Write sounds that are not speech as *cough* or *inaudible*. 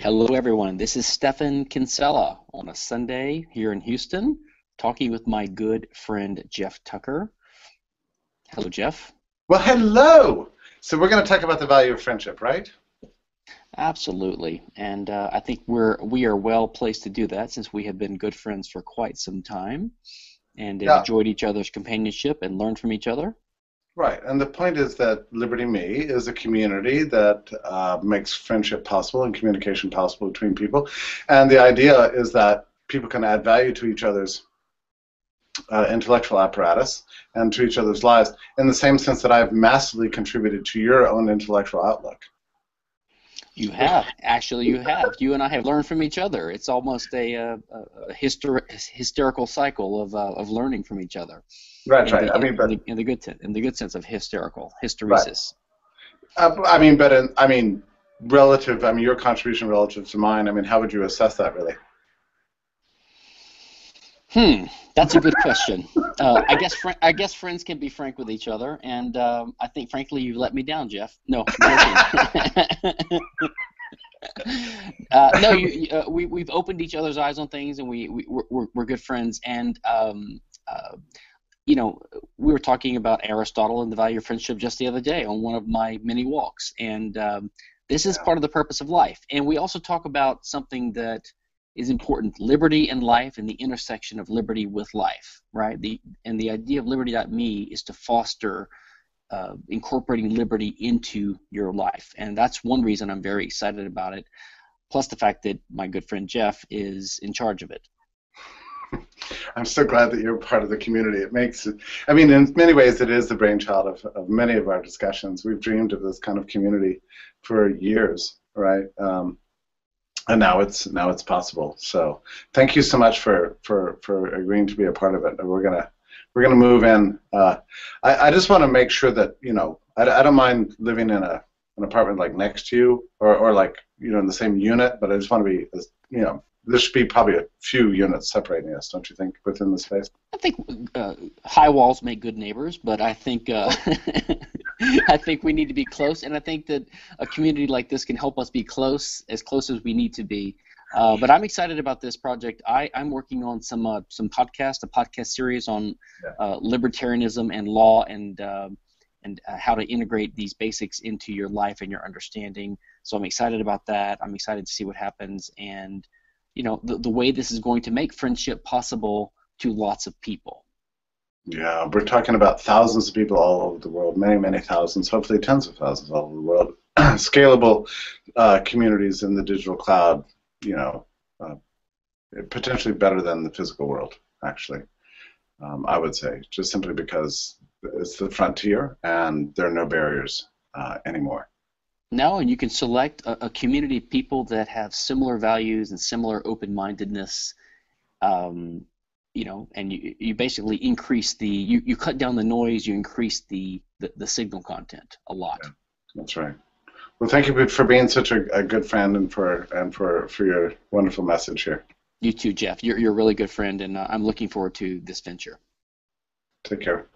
Hello, everyone. This is Stephan Kinsella on a Sunday here in Houston, talking with my good friend Jeff Tucker. Hello, Jeff. Well, hello. So we're going to talk about the value of friendship, right? Absolutely, and uh, I think we're we are well placed to do that since we have been good friends for quite some time, and yeah. enjoyed each other's companionship and learned from each other. Right, and the point is that Liberty Me is a community that uh, makes friendship possible and communication possible between people, and the idea is that people can add value to each other's uh, intellectual apparatus and to each other's lives in the same sense that I've massively contributed to your own intellectual outlook. You have actually. You have. You and I have learned from each other. It's almost a, a, a histor- hysterical cycle of, uh, of learning from each other. Right, right. The, I mean, but in the, in the good in the good sense of hysterical hysteresis. Right. Uh, I mean, but in, I mean, relative. I mean, your contribution relative to mine. I mean, how would you assess that, really? Hmm, that's a good question. Uh, I guess fr- I guess friends can be frank with each other, and um, I think, frankly, you let me down, Jeff. No. *laughs* uh, no, you, uh, we we've opened each other's eyes on things, and we, we we're, we're good friends, and um, uh, you know, we were talking about Aristotle and the value of friendship just the other day on one of my many walks, and um, this is part of the purpose of life. And we also talk about something that is important: liberty and life, and the intersection of liberty with life, right? The and the idea of liberty.me is to foster uh, incorporating liberty into your life, and that's one reason I'm very excited about it. Plus the fact that my good friend Jeff is in charge of it. *laughs* I'm so glad that you're part of the community. It makes it, I mean, in many ways, it is the brainchild of, of many of our discussions. We've dreamed of this kind of community for years, right? Um, and now it's now it's possible. So thank you so much for for for agreeing to be a part of it. We're gonna we're gonna move in. Uh, I, I just want to make sure that you know I, I don't mind living in a an apartment like next to you or, or like you know in the same unit, but I just want to be as you know there should be probably a few units separating us, don't you think, within the space? I think uh, high walls make good neighbors, but I think uh, *laughs* I think we need to be close, and I think that a community like this can help us be close, as close as we need to be. Uh, but I'm excited about this project. I, I'm working on some uh, some podcast, a podcast series on. Uh, libertarianism and law, and um, and uh, how to integrate these basics into your life and your understanding. So I'm excited about that. I'm excited to see what happens, and you know the, the way this is going to make friendship possible to lots of people. Yeah we're talking about thousands of people all over the world many many thousands hopefully tens of thousands all over the world. *clears throat* Scalable uh, communities in the digital cloud you know uh, potentially better than the physical world actually. Um, i would say just simply because it's the frontier and there are no barriers uh, anymore no, and you can select a, a, community of people that have similar values and similar open-mindedness. Um, you know, and you, you basically increase the you, you cut down the noise, you increase the, the, the signal content a lot. Yeah, that's right. Well, thank you for being such a, a good friend and for and for, for your wonderful message here. You too, Jeff. You're, you're a really good friend, and uh, I'm looking forward to this venture. Take care.